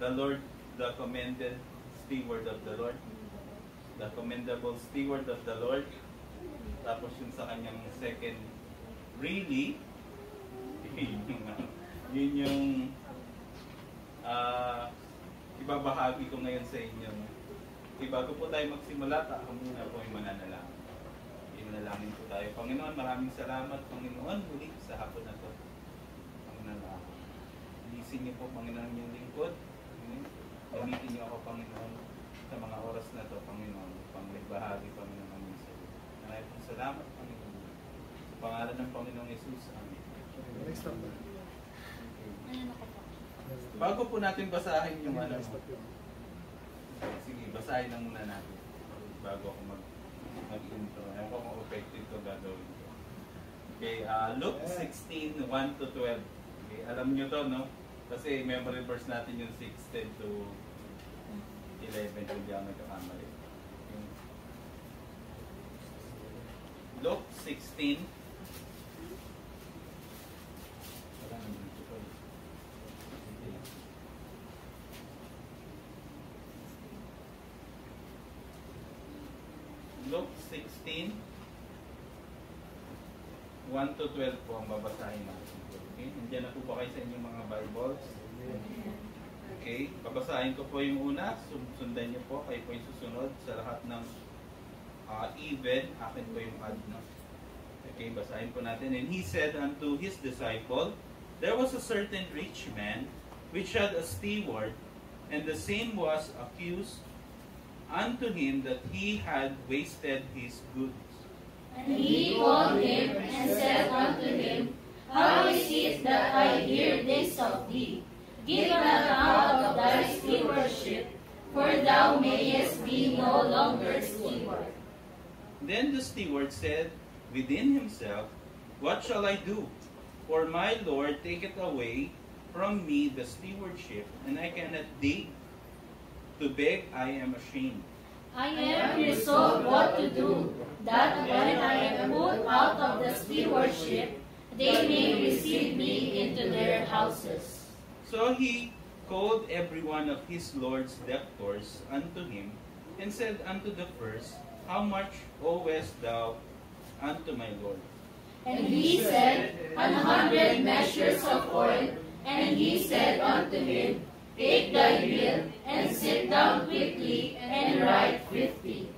the Lord, the commended steward of the Lord. The commendable steward of the Lord. Tapos yung sa kanyang second, really, yun yung, yun yung ah, ibabahagi ko ngayon sa inyo. Okay, bago po tayo magsimula, ako muna po yung mananalangin. Imanalangin po tayo. Panginoon, maraming salamat, Panginoon, muli sa hapon na to. Panginoon, Inisin niyo po, Panginoon, yung lingkod. Gamitin niyo ako, Panginoon, sa mga oras na to, Panginoon, upang magbahagi, Panginoon, ng isa. Maraming pong salamat, Panginoon. Sa pangalan ng Panginoong Yesus, Amen. Next up. Bago po natin basahin yung ano, sige, basahin lang muna natin. Bago ako mag mag-intro. Ewan ko kung effective ko gagawin ko. Okay, uh, Luke 16, 1 to 12. Okay, alam nyo to, no? Kasi memory verse natin yung 6, 10 to 11, kung hindi ako nagkakamali. Luke 16, wala naman dito to. Luke 16, 1 to 12 po ang babasahin natin. Okay? Nandiyan na po ba kayo sa inyong mga Bibles? Okay? Babasahin ko po yung una. Sun- Sundan niyo po. Kayo po yung susunod sa lahat ng uh, even. Akin po yung odd. No? Okay, basahin po natin. And he said unto his disciple, There was a certain rich man which had a steward, and the same was accused unto him that he had wasted his goods. And he called him and said unto him, How is it that I hear this of thee? Give an account of thy stewardship, for thou mayest be no longer steward. Then the steward said within himself, What shall I do? For my Lord taketh away from me the stewardship, and I cannot dig. To beg I am ashamed. I am resolved what to do, that when I am put out of the stewardship, they may receive me into their houses. So he called every one of his Lord's debtors unto him, and said unto the first, How much owest thou unto my Lord? And he said, An hundred measures of oil. And he said unto him, Take thy bill, and sit down quickly, and write fifty.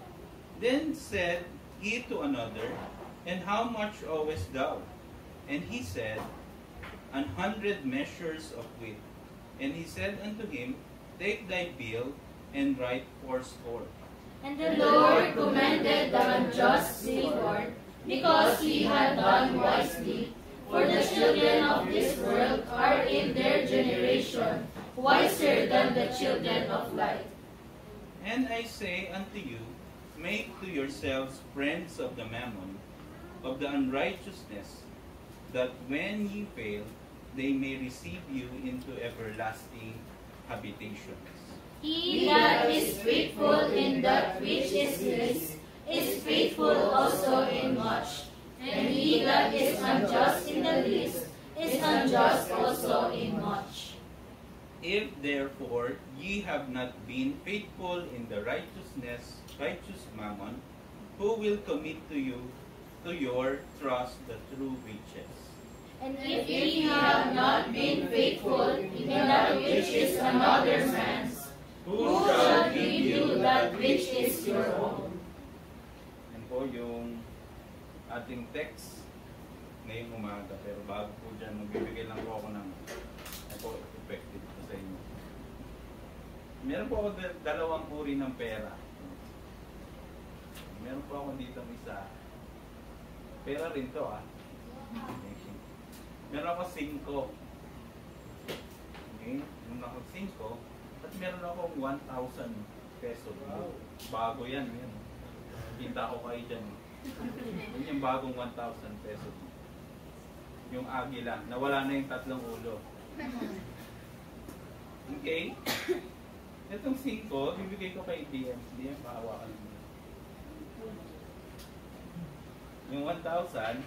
Then said he to another, And how much owest thou? And he said, An hundred measures of wheat. And he said unto him, Take thy bill, and write fourscore. And the Lord commended the unjust steward, because he had done wisely. For the children of this world are in their generation wiser than the children of light. And I say unto you, Make to yourselves friends of the mammon, of the unrighteousness, that when ye fail, they may receive you into everlasting habitations. He that is faithful in that which is his is faithful also in much. And he that is unjust in the least is unjust also in much. If therefore ye have not been faithful in the righteousness, righteous mammon, who will commit to you, to your trust, the true riches? And if ye have not been faithful in that which is another man's, who shall give you that which is your own? Yan po yung ating text ngayong umaga. Pero bago po dyan, magbibigay lang po ako ng po, effective po sa inyo. Meron po ako da- dalawang uri ng pera. Meron po ako dito isa. Pera rin to ah. Meron ako 5. Okay? Meron ako 5. At meron ako 1,000 peso. Bago yan. yan. Kita ko kayo dyan. Yun yung bagong 1,000 peso. Yung agila. Nawala na yung tatlong ulo. Okay? Itong 5, bibigay ko kay DM. DM, pahawakan mo. Yung 1,000,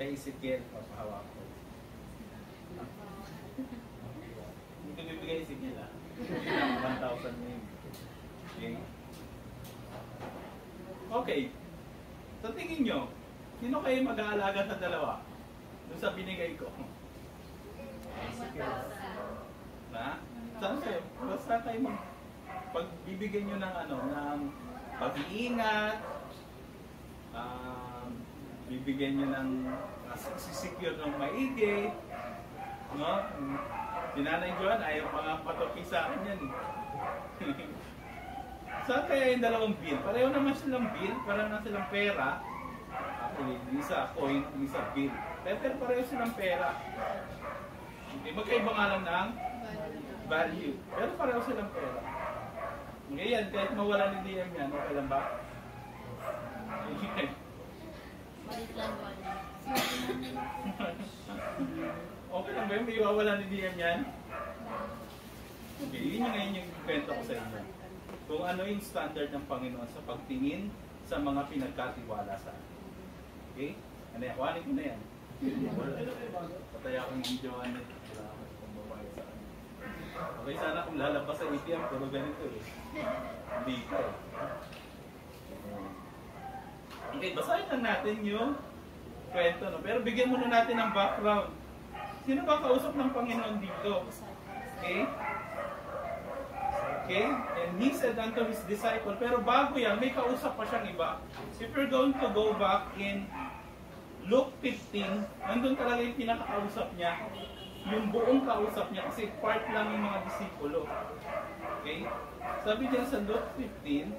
kay Ezekiel, papahawak ko. Hindi ko bibigay Ezekiel ah. 1,000 name. Okay? Okay. So tingin nyo, sino kayo mag-aalaga sa dalawa? Doon sa binigay ko. Na? Saan kayo? Basta kayo mag pagbibigyan nyo ng ano, ng pag-iingat, um, bibigyan nyo ng sisecure ng maigi, no? Si Nanay Joan, ayaw pa nga patupi sa akin yan. eh. Saan kaya yung dalawang bill? Pareho naman silang bill, pareho na silang pera. Actually, isa coin, isa bill. Pero, pero pareho silang pera. Okay, magkaiba nga lang ng value. Pero pareho silang pera. Yan, kahit mawala ni DM yan, okay lang ba? Okay. Okay lang ba yun? May iwawala ni DM yan? Okay, yun yung ngayon yung kwento ko sa inyo. Kung ano yung standard ng Panginoon sa pagtingin sa mga pinagkatiwala sa atin. Okay? Ano yan? Kuhanin ko na yan. Patay akong video ano. Salamat kung sa akin. Okay, sana kung lalabas sa ATM, puro ganito eh. Hindi ka eh. Okay, basahin lang natin yung kwento. No? Pero bigyan muna natin ng background. Sino ba kausap ng Panginoon dito? Okay? Okay? And he said unto his disciple, pero bago yan, may kausap pa siyang iba. If you're going to go back in Luke 15, nandun talaga yung pinakakausap niya. Yung buong kausap niya kasi part lang yung mga disipulo. Okay? Sabi niya sa Luke 15,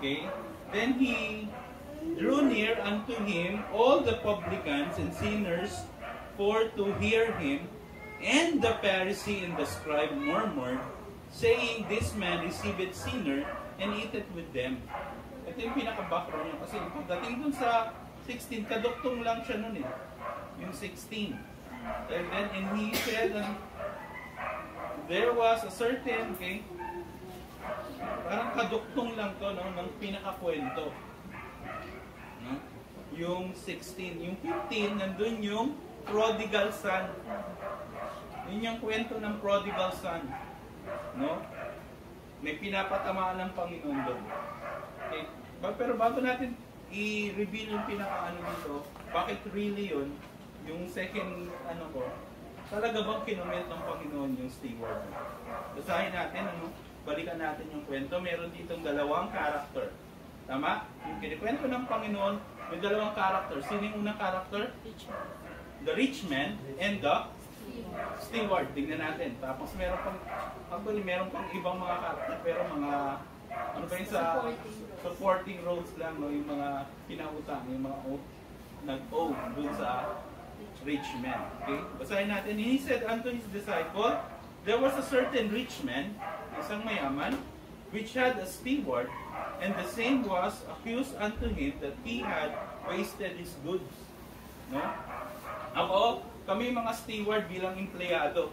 okay, Then he drew near unto him all the publicans and sinners for to hear him. And the Pharisee and the scribe murmured, saying, This man receiveth sinner and eateth with them. Ito yung pinaka-background niya. Kasi pagdating dun sa 16, kaduktong lang siya nun eh. Yung 16. And then, and he said, there was a certain, okay, parang kaduktong lang to, no, ng pinakakwento. No? Yung 16, yung 15, nandun yung prodigal son. Yun yung kwento ng prodigal son. No? May pinapatamaan ng Panginoon doon. Okay. Pero bago natin i-reveal yung pinaka-ano dito, bakit really yun, yung second ano ko, talaga bang kinoment ng Panginoon yung steward? Basahin natin, ano? Balikan natin yung kwento. Meron ditong dalawang character. Tama? Yung kinikwento ng Panginoon, may dalawang character. Sino yung unang character? The rich man and the steward. Tingnan natin. Tapos meron pang, actually meron pang ibang mga character, pero mga, ano ba yun sa supporting roles lang, no? yung mga pinautang, yung mga nag-owe dun sa rich man. Okay? Basahin natin. He said unto his disciple, There was a certain rich man, isang mayaman, which had a steward, and the same was accused unto him that he had wasted his goods. No? Ako, kami mga steward bilang empleyado.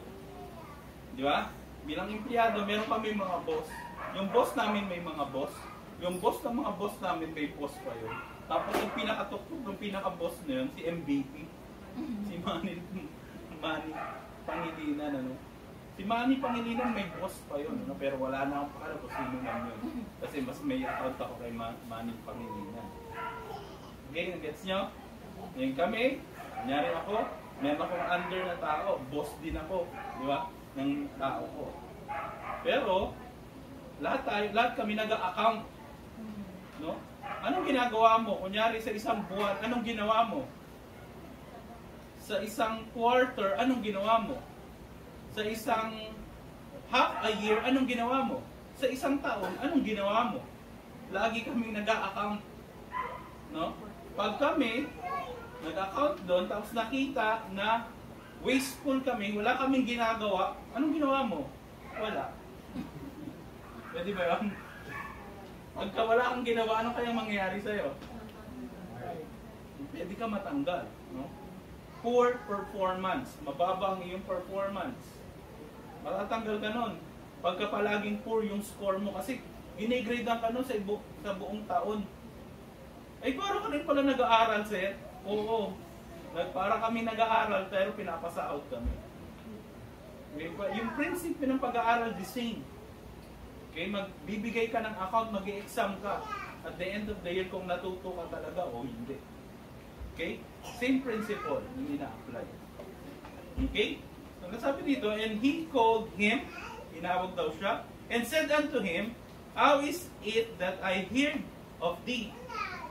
Di ba? Bilang empleyado, meron kami mga boss. Yung boss namin may mga boss. Yung boss ng mga boss namin may boss pa yun. Tapos yung pinakatuktok ng pinaka-boss na yun, si MVP. Si Manny, Manny Pangilinan, ano? Si Manny Pangilinan may boss pa yun, ano? pero wala na akong pakala kung sino man yun. Kasi mas may account ako kay Ma- Manny Pangilinan. Okay, gets nyo? Ngayon kami, kunyari ako, meron akong under na tao, boss din ako, di ba? Ng tao ko. Pero, lahat tayo, lahat kami nag-account. No? Anong ginagawa mo? Kunyari sa isang buwan, anong ginawa mo? Sa isang quarter, anong ginawa mo? Sa isang half a year, anong ginawa mo? Sa isang taon, anong ginawa mo? Lagi kaming nag-account. No? Pag kami, nag-account doon, tapos nakita na wasteful kami, wala kaming ginagawa, anong ginawa mo? Wala. Pwede ba yun? Pagka wala kang ginawa, ano kayang mangyayari sa'yo? Pwede ka matanggal. No? Poor performance. Mababa ang iyong performance. Matatanggal ka nun. Pagka palaging poor yung score mo kasi ginegrade ka nun sa, ibu- sa buong taon. Ay, parang ka rin pala nag-aaral, sir. Oo. Para kami nag-aaral pero pinapasa out kami. Yung prinsipyo ng pag-aaral, the same. Okay, magbibigay ka ng account, mag exam ka. At the end of the year, kung natuto ka talaga o hindi. Okay? Same principle, hindi na-apply. Okay? So, nasabi dito, and he called him, inawag daw siya, and said unto him, How is it that I hear of thee?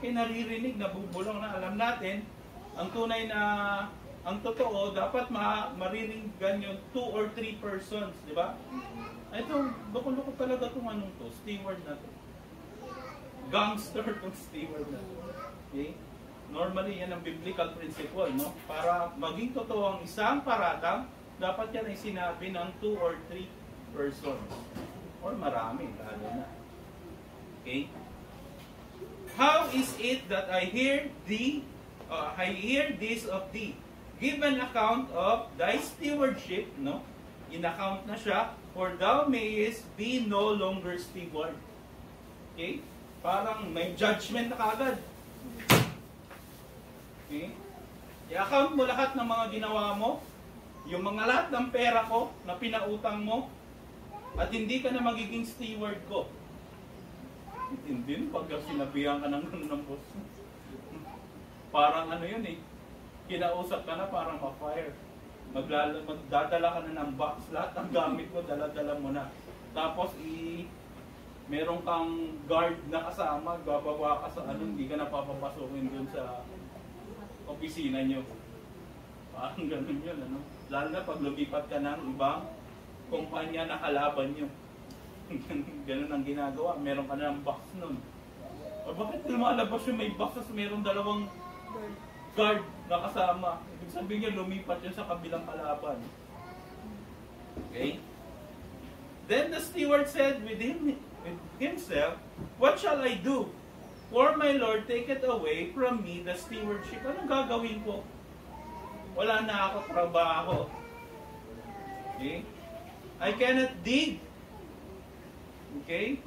Eh, naririnig, nabubulong na alam natin, ang tunay na, ang totoo, dapat ma mariringgan yung two or three persons, di ba? Ito, loko-loko talaga itong anong to, steward na to. Gangster tong steward na to. Okay? Normally, yan ang biblical principle, no? Para maging totoo ang isang paratang, dapat yan ay sinabi ng two or three persons. Or marami, lalo na. Okay? How is it that I hear thee, uh, I hear this of thee? Give an account of thy stewardship, no? In-account na siya, for thou mayest be no longer steward. Okay? Parang may judgment na kagad. Okay? I-account mo lahat ng mga ginawa mo, yung mga lahat ng pera ko na pinautang mo, at hindi ka na magiging steward ko. Hindi pag sinabihan ka ng ganun ng boss. parang ano yun eh, kinausap ka na parang ma-fire. Maglala, magdadala ka na ng box, lahat ng gamit mo, dala-dala mo na. Tapos i meron kang guard na kasama, bababa ka sa ano, hindi ka na papapasukin dun sa opisina nyo. Parang ganun yun, ano? Lalo na pag lumipat ka ng ibang kumpanya na kalaban nyo. ganun ang ginagawa. Meron ka na ng box nun. O bakit lumalabas yung may box tapos meron dalawang guard na kasama? Ibig sabihin niya lumipat yun sa kabilang kalaban. Okay? Then the steward said within with himself, What shall I do? For my Lord taketh away from me the stewardship. Anong gagawin ko? Wala na ako trabaho. Okay? I cannot dig. Okay?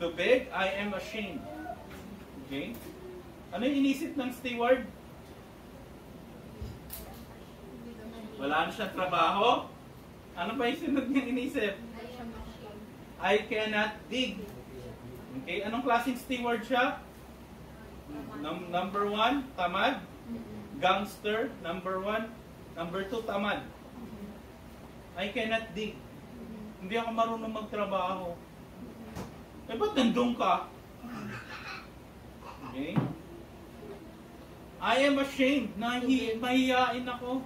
To beg, I am ashamed. Okay? Ano yung inisip ng steward? Wala na siyang trabaho? Ano ba yung sunod niyang inisip? I cannot dig. Okay, anong klaseng steward siya? Num- number one, tamad. Gangster, number one. Number two, tamad. I cannot dig. Hindi ako marunong magtrabaho. Eh, ba't nandun ka? Okay? I am ashamed. Nahi, mahihain ako.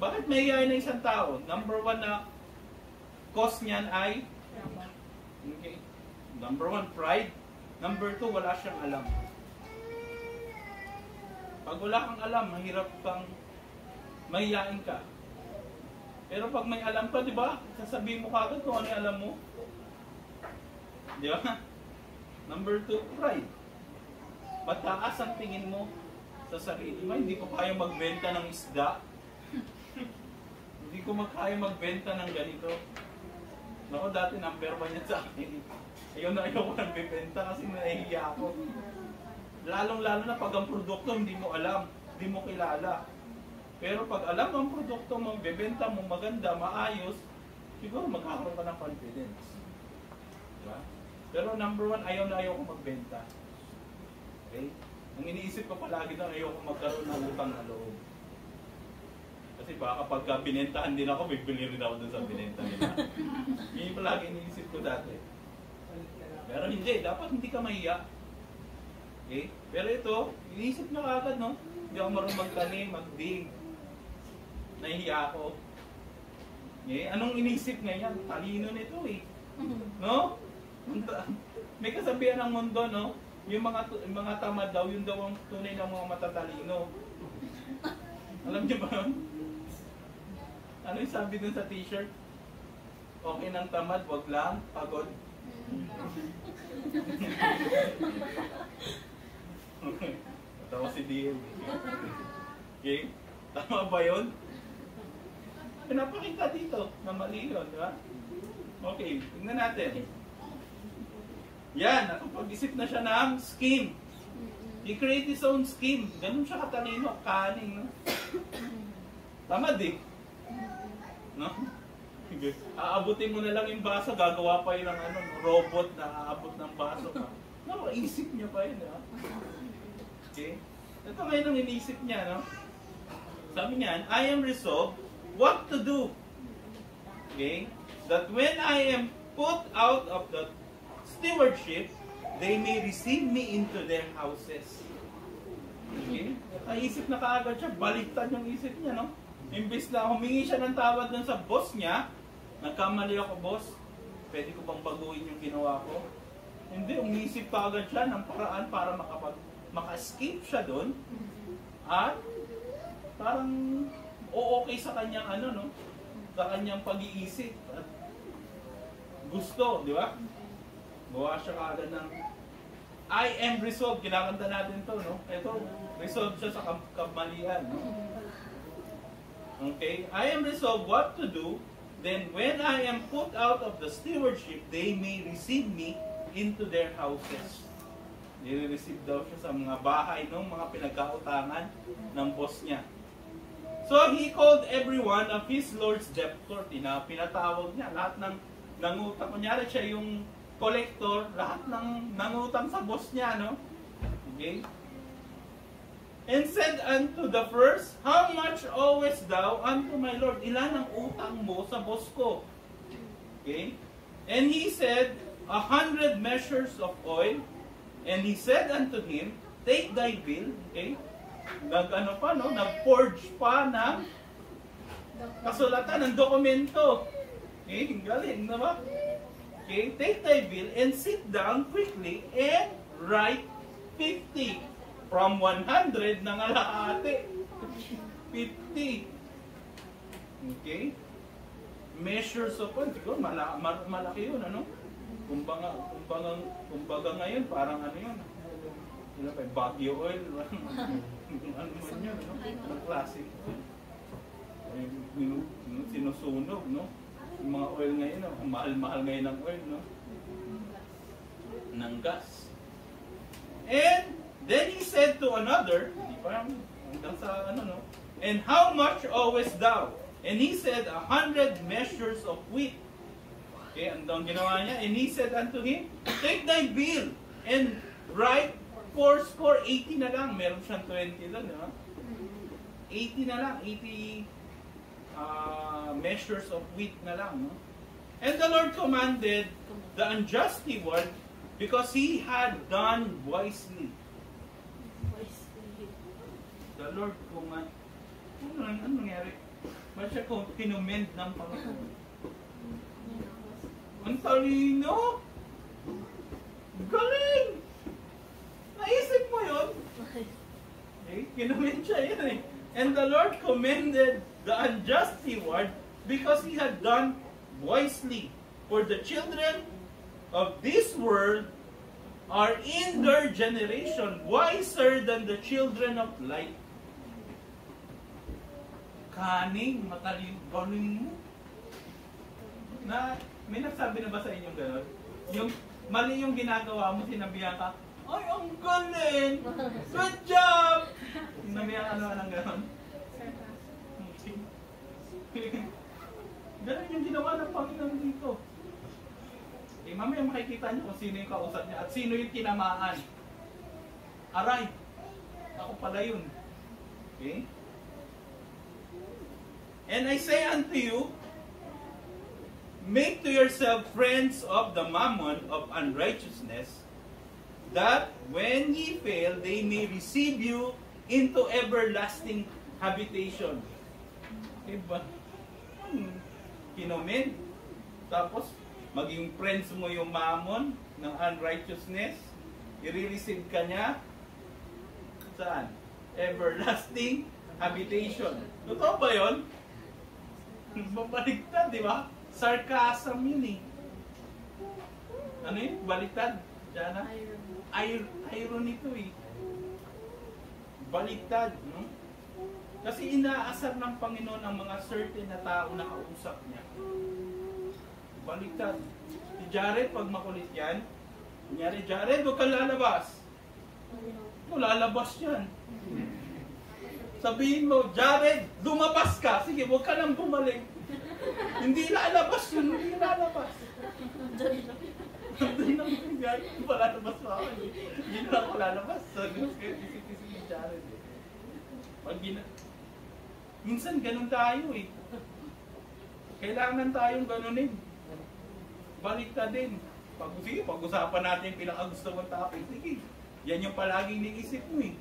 Bakit mahihain na isang tao? Number one na cause niyan ay okay. Number one, pride. Number two, wala siyang alam. Pag wala kang alam, mahirap kang mahihain ka. Pero pag may alam ka, di ba? Sasabihin mo kagad kung ano yung alam mo. Di ba? Number two, pride. Mataas ang tingin mo sa sarili mo. Hindi ko kaya magbenta ng isda. Hindi ko makaya magbenta ng ganito. Naku, dati number one yan sa akin. Ayaw na ayaw ko nang bibenta kasi nahihiya ako. Lalong-lalo na pag ang produkto hindi mo alam, hindi mo kilala. Pero pag alam ang produkto mo, bebenta mo maganda, maayos, siguro magkakaroon ka ng confidence. Diba? Pero number one, ayaw na ayaw ko magbenta. Okay? Ang iniisip ko palagi doon, ayaw ko magkaroon ng utang na loob. Kasi baka pagka binentahan din ako, bibili rin ako dun sa binenta nila. Yun yung palagi iniisip ko dati. Pero hindi, dapat hindi ka mahiya. Okay? Pero ito, iniisip na kagad, no? Hindi ako marunong magtanim, magdig. Nahihiya ako. Okay? Anong inisip ngayon? Talino nito eh. No? May kasabihan ng mundo, no? Yung mga yung mga tamad daw, yun daw ang tunay ng mga matatalino. Alam niyo ba yun? Ano yung sabi dun sa t-shirt? Okay ng tamad, wag lang pagod. Tawa si DM. Okay? Tama ba yun? Pinapakita dito na mali yun, di ba? Okay, tingnan natin. Yan, nakapag-isip na siya ng scheme. He create his own scheme. Ganun siya katalino, kaning. No? Tamad eh. No? Aabutin mo na lang yung baso, gagawa pa yun ng ano, robot na aabot ng baso. No, isip niya pa yun, ha? Okay? Ito ngayon ang iniisip niya, no? Sabi niya, I am resolved what to do. Okay? That when I am put out of the stewardship, they may receive me into their houses. Okay? Naisip na kaagad siya, baliktad yung isip niya, no? Imbis na humingi siya ng tawad dun sa boss niya, nagkamali ako, boss, pwede ko bang baguhin yung ginawa ko? Hindi, umisip pa agad siya ng paraan para makapag, maka-escape siya doon. At parang o okay sa kanyang ano, no? Sa kanyang pag-iisip. At gusto, di ba? Gawa siya kaagad ng I am resolved. Kinakanta natin to, no? Ito, resolved siya sa kam- kamalian, no? Okay? I am resolved what to do. Then when I am put out of the stewardship, they may receive me into their houses. Nire-receive daw siya sa mga bahay ng mga pinagkautangan ng boss niya. So he called every one of his Lord's debtor. Tina, pinatawag niya lahat ng nangutang. Kunyari siya yung collector, lahat ng nangutang sa boss niya, no? Okay? And said unto the first, How much owest thou unto my Lord? Ilan ang utang mo sa boss ko? Okay? And he said, A hundred measures of oil. And he said unto him, Take thy bill. Okay? Nag ano pa, no? Nag-forge pa ng kasulatan ng dokumento. Okay? Galing na ba? Okay? Take thy bill and sit down quickly and write 50 from 100 ng alahati. 50. Okay? Measures of. Siguro mala, ma- malaki yun, ano? Kumbaga, kumbaga, kumbaga ngayon, parang ano yun? Ano pa, Baguio oil. ano man yun, ano? Ang classic. Sinusunog, no? Yung mga oil ngayon, no? ang mahal-mahal ngayon ng oil, no? Ng gas. And then he said to another, di ba, hanggang sa ano, no? And how much owest thou? And he said, a hundred measures of wheat. Okay, ang ang ginawa niya, and he said unto him, Take thy bill and write four score, 80 na lang. Meron siyang 20 doon, ba? 80 na lang, 80 uh, measures of wheat na lang. No? And the Lord commanded the unjust steward because he had done wisely. The Lord command. Ano, ano nangyari? Ba't siya kung kinumend ng Panginoon? Ang talino! Galing! Naisip mo yun? Eh, kinumend siya yun eh. And the Lord commended the unjust steward because he had done wisely. For the children of this world are in their generation wiser than the children of light. Kaning, matalino, galing mo. Na, may nagsabi na ba sa inyo gano'n? Yung mali yung ginagawa mo, sinabihan ka, ay, ang galing! Good job! Sinabihan ka naman ng gano'n. Ganun yung ginawa ng Panginoon dito. Eh, mamaya makikita niyo kung sino yung kausap niya at sino yung tinamaan. Aray! Ako pala yun. Okay? And I say unto you, make to yourself friends of the mammon of unrighteousness, that when ye fail, they may receive you into everlasting habitation. Diba? Hmm. Kinomen. Tapos, maging friends mo yung mammon ng unrighteousness. I-receive ka niya. Saan? Everlasting habitation. Totoo ba yun? Babaliktad, di ba? Sarcasm yun eh. Ano yun? Baliktad? Diana? Ir irony to eh. Baliktad, no? Kasi inaasar ng Panginoon ang mga certain na tao na kausap niya. Baliktad. Si Jared, pag makulit yan, kunyari, Jared, huwag kang lalabas. No, lalabas yan. Sabihin mo, Jared, lumabas ka. Sige, huwag ka nang bumalik. Hindi lalabas yun, hindi lalabas. Hindi lang yung gaya, palalabas pa ako. eh. Hindi na ako lalabas. So, isip-isip ni Jared. Pag gina... Minsan ganun tayo eh. Kailangan tayong ganunin. Balik ka din. Pag, sige, pag-usapan natin yung pinakagusto mong topic. Sige, yan yung palaging niisip mo eh.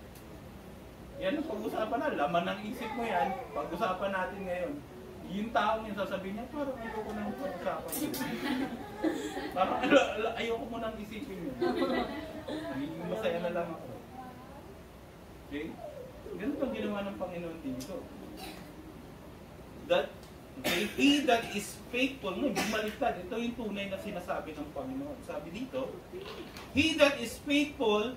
Yan ang pag-usapan na, laman ng isip mo yan, pag-usapan natin ngayon. Yung taong yung sasabihin niya, parang ayoko nang pag-usapan. parang ala- ayoko mo nang isipin yun. Masaya na lang ako. Okay? Ganun ang ginawa ng Panginoon dito. That okay, he that is faithful, no, bumaliktad. Ito yung tunay na sinasabi ng Panginoon. Sabi dito, He that is faithful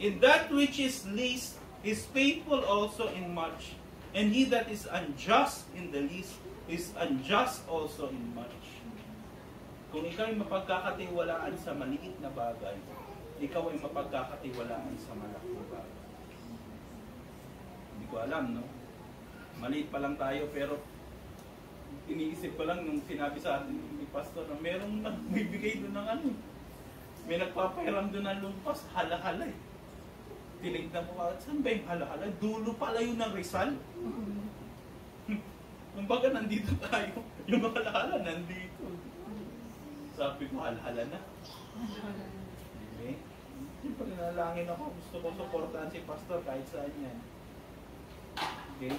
in that which is least is faithful also in much. And he that is unjust in the least is unjust also in much. Kung ikaw ay mapagkakatiwalaan sa maliit na bagay, ikaw ay mapagkakatiwalaan sa malaking bagay. Hindi ko alam, no? Maliit pa lang tayo, pero iniisip ko lang nung sinabi sa atin ni Pastor na merong nagbibigay doon ng ano. May nagpapahiram doon ng lumpas, halahala eh. Tinignan ko saan ba yung halahala? Dulo pala yun ng Rizal. Kumbaga nandito tayo, yung halahala nandito. Sabi ko, halahala na. Okay? Siyempre nalangin ako, gusto ko supportahan si Pastor kahit saan yan. Okay?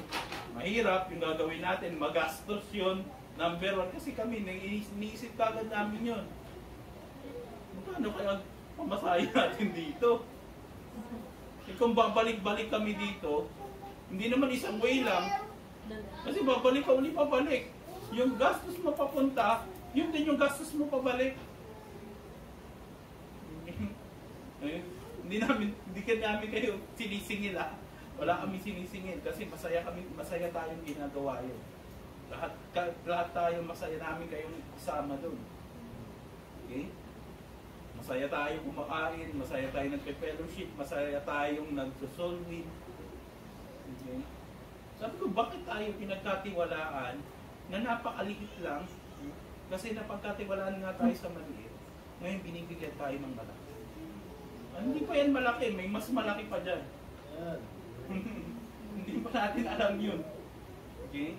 Mahirap yung gagawin natin, magastos yun. Number one, kasi kami, iniisip kagad namin yun. Magkano kaya pamasahe natin dito? Eh, kung babalik-balik kami dito, hindi naman isang way lang. Kasi babalik ka uli pabalik. Yung gastos mo papunta, yun din yung gastos mo pabalik. Eh, hindi namin, hindi ka namin kayo sinisingil ah. Wala kami sinisingil kasi masaya kami, masaya tayong ginagawa yun. Lahat, ka, lahat tayo masaya namin kayong isama doon. Okay? Masaya tayo kumakain, masaya tayo nagpe-fellowship, masaya tayong nagsusolwin. Sabi ko, bakit tayo pinagkatiwalaan na napakaliit lang kasi napagkatiwalaan nga tayo sa maliit. Ngayon binibigyan tayo ng malaki. Ah, Hindi pa yan malaki, may mas malaki pa dyan. Hindi pa natin alam yun. Okay?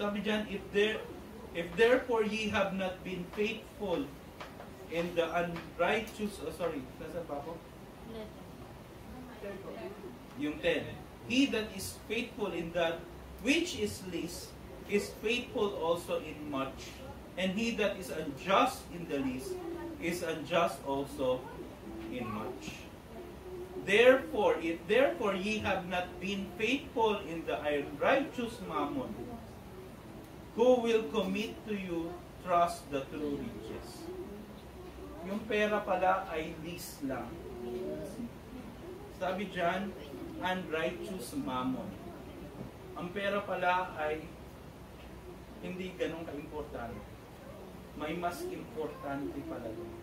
Sabi dyan, if there if therefore ye have not been faithful in the unrighteous, oh, sorry, nasa pa ako? Yung 10. He that is faithful in that which is least is faithful also in much. And he that is unjust in the least is unjust also in much. Therefore, if therefore ye have not been faithful in the unrighteous mammon, who will commit to you trust the true riches? Yung pera pala ay least lang. Sabi dyan, unrighteous mammon. Ang pera pala ay hindi ganun ka-importante. May mas importante pala doon.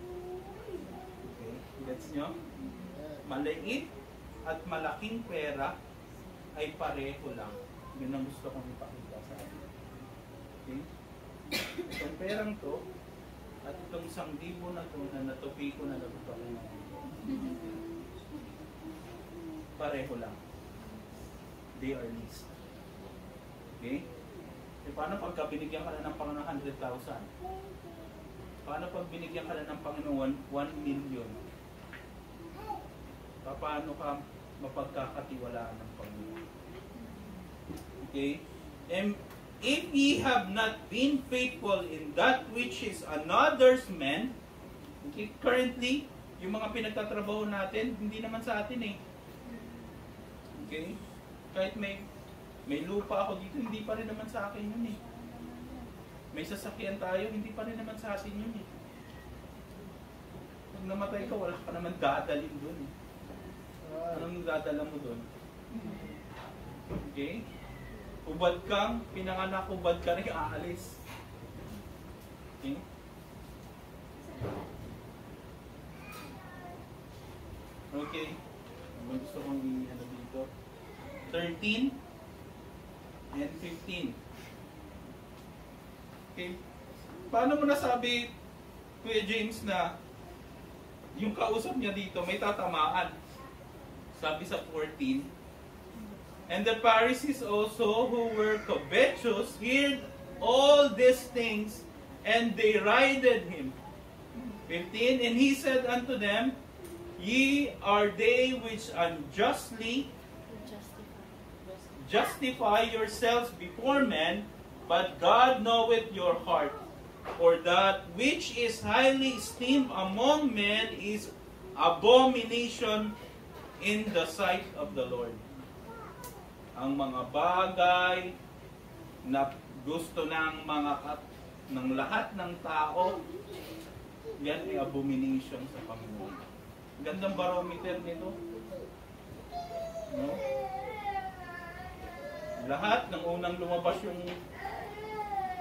Okay? Gets nyo? Maliit at malaking pera ay pareho lang. Yun ang gusto kong ipakita sa atin. Okay? Itong perang to at itong isang na to na natupi ko na nabuto ko na pareho lang. They are least. Okay? E paano pagka binigyan ka na ng Panginoon 100,000? Paano pag binigyan ka na ng Panginoon 1 million? Paano ka mapagkakatiwalaan ng Panginoon? Okay? And if ye have not been faithful in that which is another's man, okay, currently, yung mga pinagtatrabaho natin, hindi naman sa atin eh. Okay? Kahit may may lupa ako dito, hindi pa rin naman sa akin yun eh. May sasakyan tayo, hindi pa rin naman sa atin yun eh. Pag namatay ka, wala ka naman dadalhin doon eh. Anong dadala mo doon? Okay? Ubad kang, pinanganak ubad ka rin, aalis. Okay? Okay. Gusto kong dito? 13 and 15. Okay? Paano mo nasabi, Kuya James, na yung kausap niya dito may tatamaan? Sabi sa 14, And the Pharisees also, who were covetous, heard all these things, and they rided him. 15, And he said unto them, Ye are they which unjustly justify yourselves before men, but God knoweth your heart. For that which is highly esteemed among men is abomination in the sight of the Lord. Ang mga bagay na gusto ng mga ng lahat ng tao, yan ay abomination sa Panginoon. Gandang barometer nito. No? Lahat ng unang lumabas yung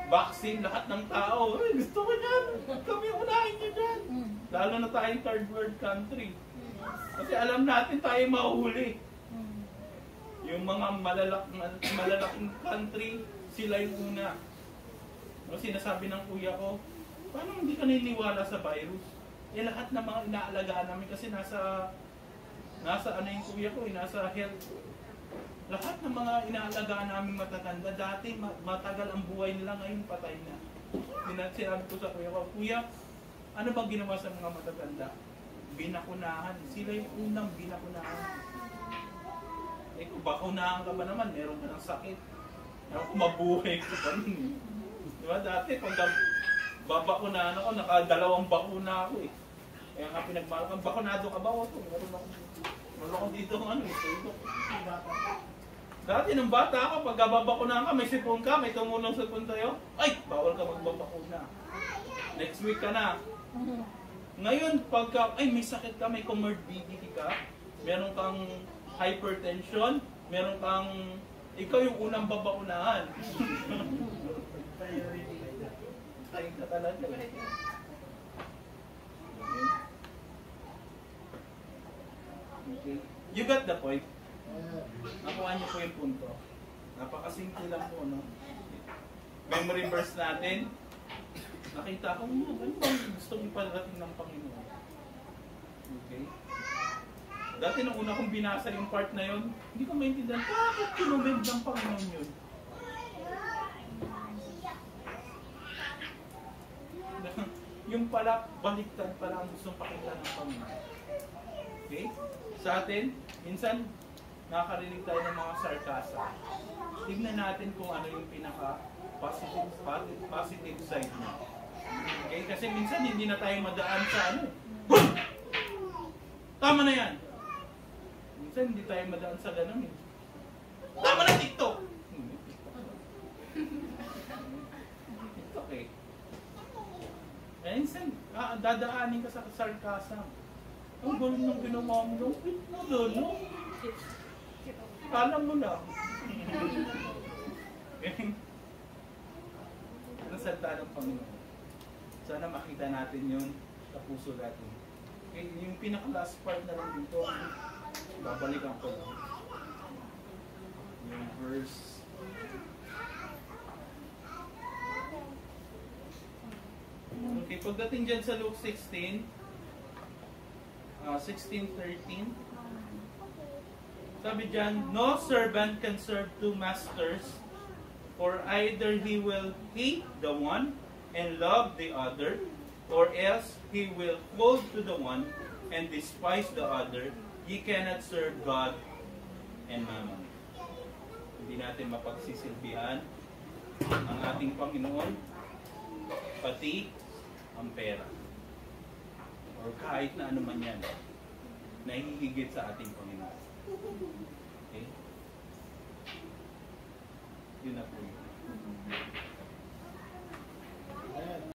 vaccine, lahat ng tao, "Ay, gusto ko yan. Kami unahin niyo dyan. Lalo na tayong third world country. Kasi alam natin tayo mahuhuli. Yung mga malalak, malalaking country, sila yung una. Kasi sinasabi ng kuya ko, paano hindi ka naniniwala sa virus? Eh lahat ng mga inaalagaan namin kasi nasa nasa ano yung kuya ko, eh, nasa health. Lahat ng mga inaalagaan namin matatanda, dati ma- matagal ang buhay nila, ngayon patay na. Sina- Sinabi ko sa kuya ko, kuya, ano bang ginawa sa mga matatanda? Binakunahan. Sila yung unang binakunahan. Eh kung bakunahan ka ba naman, meron ka ng sakit. Ako mabuhay ko pa rin. Di ba dati pag babakunahan ako, nakadalawang bakuna ako eh. Kaya nga pinagmalakang, bakunado ka ba? O ito, meron ako. Meron ako dito ano, ito, ito. Dati nung bata ako, pag babakunahan ka, may sipon ka, may tumulong sipon tayo, ay, bawal ka magbabakuna. Next week ka na. Ngayon, pagka, ay, may sakit ka, may comorbidity ka, meron kang hypertension, meron kang, ikaw yung unang babakunahan. Tayo ka talaga. Okay. You got the point? Nakuha niyo po yung punto. Napakasimple lang po, no? Memory verse natin. Nakita ko, hmm, ano bang gusto iparating ng Panginoon? Okay? Dati nung una kong binasa yung part na yon, hindi ko maintindihan, bakit kinumend ng Panginoon yun? yung pala, baliktad pala ang gustong pakita ng Panginoon. Okay? Sa atin, minsan, nakakarinig tayo ng mga sarkasa. Tignan natin kung ano yung pinaka positive, positive, side niya. Okay? Kasi minsan hindi na tayo madaan sa ano. Tama na yan. Minsan hindi tayo madaan sa ganun eh. Tama na TikTok! Hmm, TikTok eh. Eh, minsan, ah, dadaanin ka sa sarkasa. Ang galing ng ginawa mo wait mo doon, no? Kala mo lang. Ano salita ng Panginoon? Sana makita natin yun sa puso natin. Okay, yung pinaka-last part na lang dito, babalikan ko lang. Yung verse Okay, pagdating dyan sa Luke 16, uh, 16.13, sabi dyan, No servant can serve two masters, for either he will hate the one and love the other, or else he will hold to the one and despise the other. Ye cannot serve God and mammon. Hindi natin mapagsisilbihan ang ating Panginoon, pati ang pera. Or kahit na ano man yan, na hihigit sa ating Panginoon. Okay? Yun na po yun.